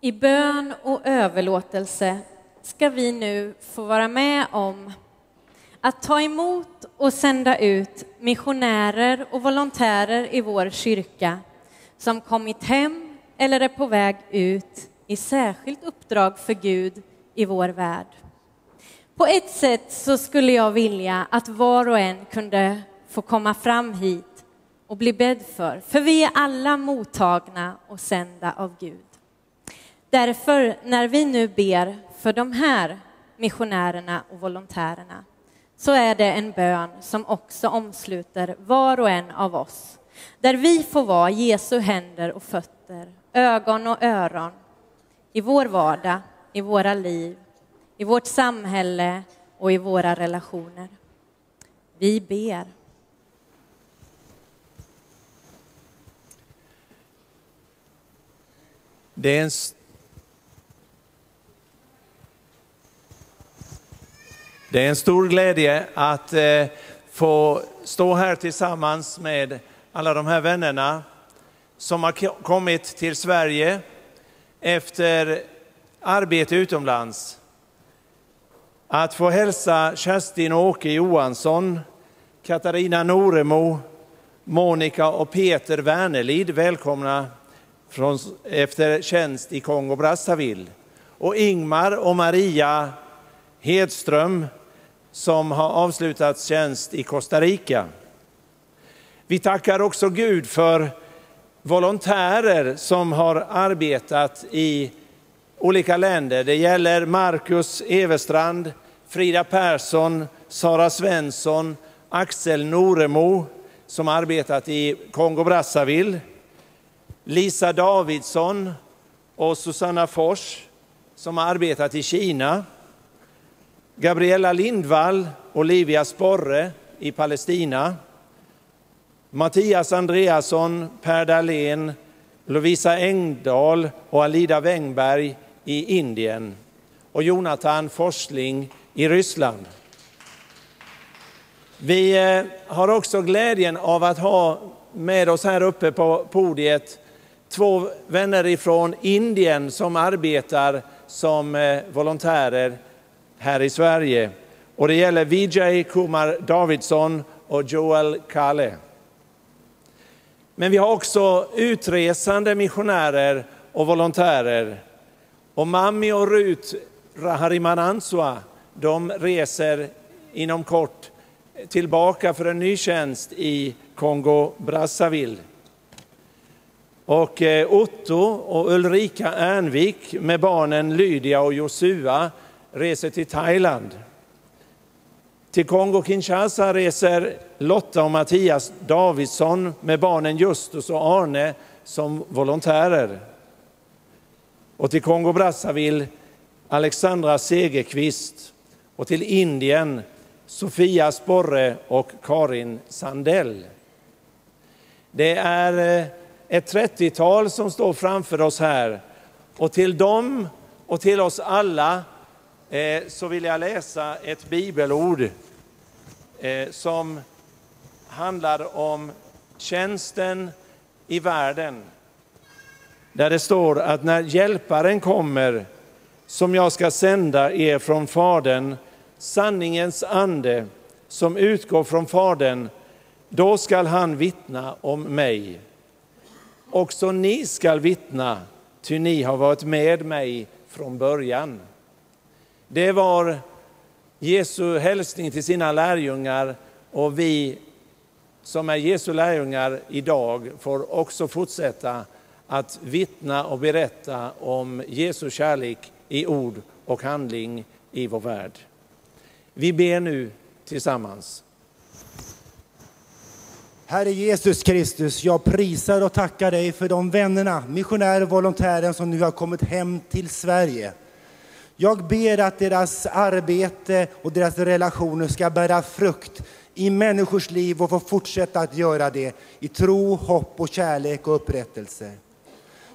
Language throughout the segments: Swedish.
I bön och överlåtelse ska vi nu få vara med om att ta emot och sända ut missionärer och volontärer i vår kyrka som kommit hem eller är på väg ut i särskilt uppdrag för Gud i vår värld. På ett sätt så skulle jag vilja att var och en kunde få komma fram hit och bli bedd för, för vi är alla mottagna och sända av Gud. Därför, när vi nu ber för de här missionärerna och volontärerna, så är det en bön som också omsluter var och en av oss, där vi får vara Jesu händer och fötter, ögon och öron i vår vardag, i våra liv, i vårt samhälle och i våra relationer. Vi ber. Det är en Det är en stor glädje att eh, få stå här tillsammans med alla de här vännerna som har kommit till Sverige efter arbete utomlands. Att få hälsa Kerstin och Åke Johansson, Katarina Noremo, Monica och Peter Wernerlid välkomna från, efter tjänst i Kongo Brazzaville. Och Ingmar och Maria Hedström som har avslutat tjänst i Costa Rica. Vi tackar också Gud för volontärer som har arbetat i olika länder. Det gäller Marcus Everstrand, Frida Persson, Sara Svensson, Axel Noremo som arbetat i Kongo-Brazzaville, Lisa Davidsson och Susanna Fors som har arbetat i Kina. Gabriella Lindvall, Olivia Sporre i Palestina. Mattias Andreasson, Per Dahlén, Lovisa Engdahl och Alida Wängberg i Indien. Och Jonathan Forsling i Ryssland. Vi eh, har också glädjen av att ha med oss här uppe på podiet två vänner ifrån Indien som arbetar som eh, volontärer här i Sverige. Och det gäller Vijay Kumar Davidsson och Joel Kale. Men vi har också utresande missionärer och volontärer. Och Mami och Rut Raharimananswa, de reser inom kort tillbaka för en ny tjänst i Kongo-Brazzaville. Och eh, Otto och Ulrika Ernvik med barnen Lydia och Josua reser till Thailand. Till Kongo-Kinshasa reser Lotta och Mattias Davidsson med barnen Justus och Arne som volontärer. Och till Kongo-Brazzaville Alexandra Segerqvist och till Indien Sofia Sporre och Karin Sandell. Det är eh, ett 30-tal som står framför oss här och till dem och till oss alla Eh, så vill jag läsa ett bibelord eh, som handlar om tjänsten i världen. Där det står att när Hjälparen kommer, som jag ska sända er från Fadern, sanningens ande som utgår från Fadern, då skall han vittna om mig. Också ni skall vittna, ty ni har varit med mig från början. Det var Jesu hälsning till sina lärjungar och vi som är Jesu lärjungar idag får också fortsätta att vittna och berätta om Jesu kärlek i ord och handling i vår värld. Vi ber nu tillsammans. Herre Jesus Kristus, jag prisar och tackar dig för de vännerna, missionärer och volontärer som nu har kommit hem till Sverige. Jag ber att deras arbete och deras relationer ska bära frukt i människors liv och få fortsätta att göra det i tro, hopp och kärlek och upprättelse.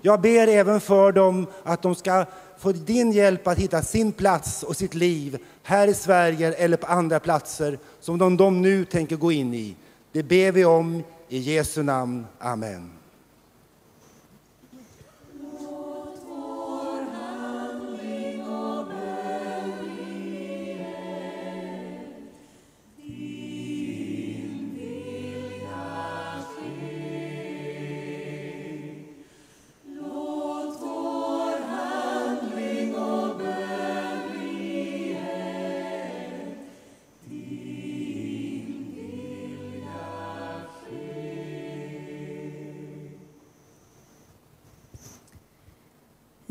Jag ber även för dem att de ska få din hjälp att hitta sin plats och sitt liv här i Sverige eller på andra platser som de, de nu tänker gå in i. Det ber vi om i Jesu namn. Amen.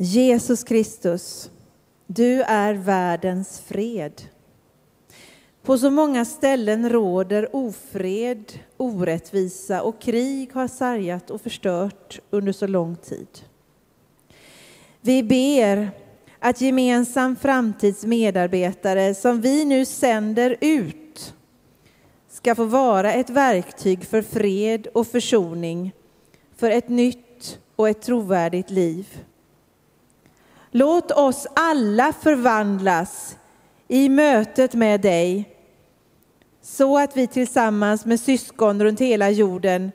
Jesus Kristus, du är världens fred. På så många ställen råder ofred, orättvisa och krig har sargat och förstört under så lång tid. Vi ber att gemensam framtids medarbetare som vi nu sänder ut ska få vara ett verktyg för fred och försoning, för ett nytt och ett trovärdigt liv. Låt oss alla förvandlas i mötet med dig så att vi tillsammans med syskon runt hela jorden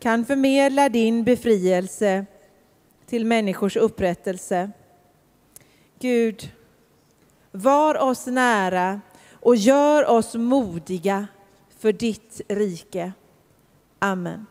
kan förmedla din befrielse till människors upprättelse. Gud, var oss nära och gör oss modiga för ditt rike. Amen.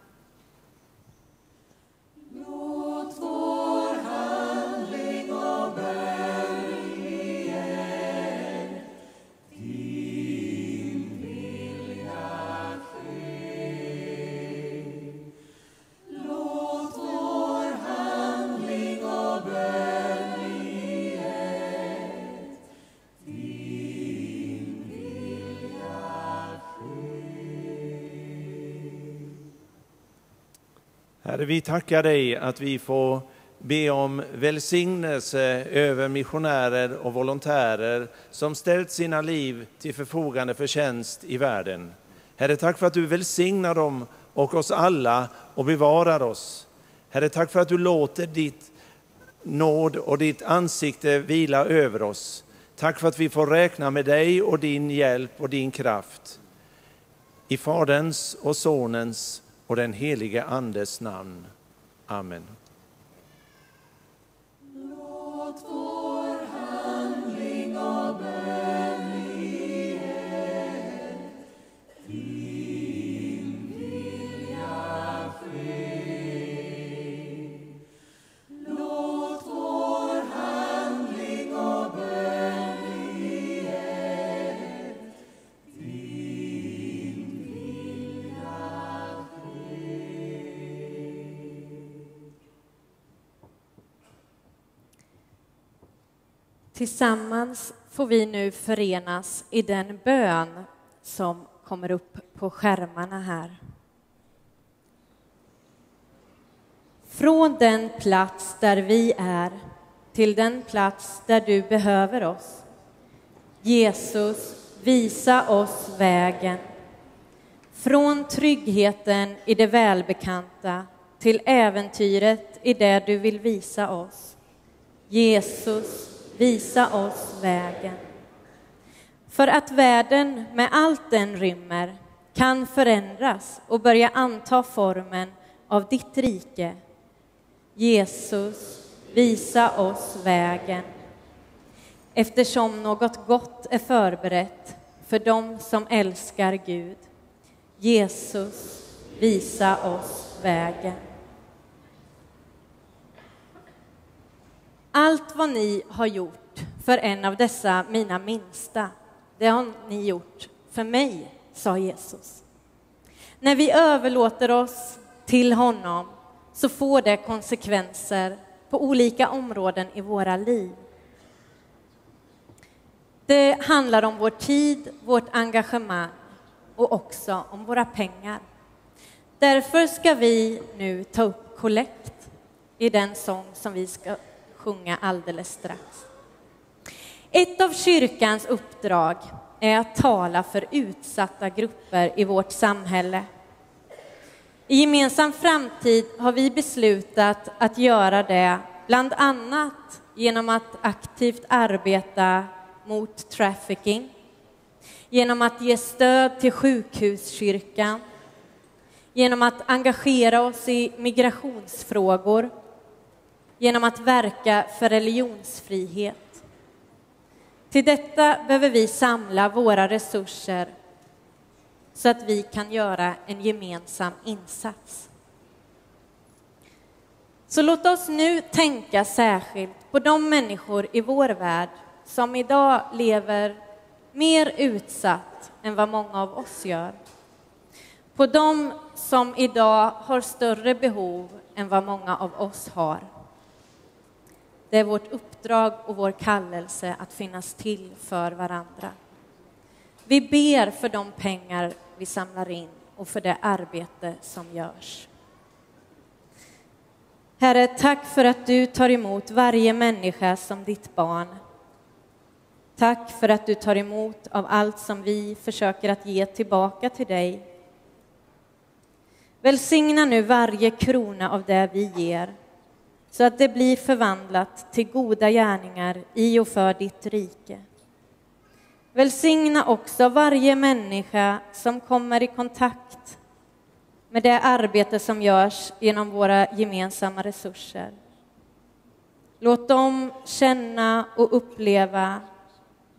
Herre, vi tackar dig att vi får be om välsignelse över missionärer och volontärer som ställt sina liv till förfogande för tjänst i världen. Herre, tack för att du välsignar dem och oss alla och bevarar oss. Herre, tack för att du låter ditt nåd och ditt ansikte vila över oss. Tack för att vi får räkna med dig och din hjälp och din kraft. I Faderns och Sonens och den helige Andes namn. Amen. Tillsammans får vi nu förenas i den bön som kommer upp på skärmarna här. Från den plats där vi är till den plats där du behöver oss. Jesus, visa oss vägen. Från tryggheten i det välbekanta till äventyret i det du vill visa oss. Jesus, visa oss vägen. För att världen med allt den rymmer kan förändras och börja anta formen av ditt rike. Jesus, visa oss vägen. Eftersom något gott är förberett för dem som älskar Gud. Jesus, visa oss vägen. Allt vad ni har gjort för en av dessa mina minsta, det har ni gjort för mig, sa Jesus. När vi överlåter oss till honom så får det konsekvenser på olika områden i våra liv. Det handlar om vår tid, vårt engagemang och också om våra pengar. Därför ska vi nu ta upp kollekt i den sång som vi ska sjunga alldeles strax. Ett av kyrkans uppdrag är att tala för utsatta grupper i vårt samhälle. I gemensam framtid har vi beslutat att göra det bland annat genom att aktivt arbeta mot trafficking, genom att ge stöd till sjukhuskyrkan, genom att engagera oss i migrationsfrågor genom att verka för religionsfrihet. Till detta behöver vi samla våra resurser så att vi kan göra en gemensam insats. Så låt oss nu tänka särskilt på de människor i vår värld som idag lever mer utsatt än vad många av oss gör. På de som idag har större behov än vad många av oss har. Det är vårt uppdrag och vår kallelse att finnas till för varandra. Vi ber för de pengar vi samlar in och för det arbete som görs. Herre, tack för att du tar emot varje människa som ditt barn. Tack för att du tar emot av allt som vi försöker att ge tillbaka till dig. Välsigna nu varje krona av det vi ger så att det blir förvandlat till goda gärningar i och för ditt rike. Välsigna också varje människa som kommer i kontakt med det arbete som görs genom våra gemensamma resurser. Låt dem känna och uppleva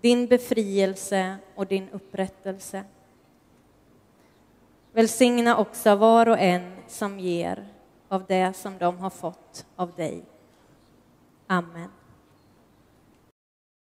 din befrielse och din upprättelse. Välsigna också var och en som ger av det som de har fått av dig. Amen.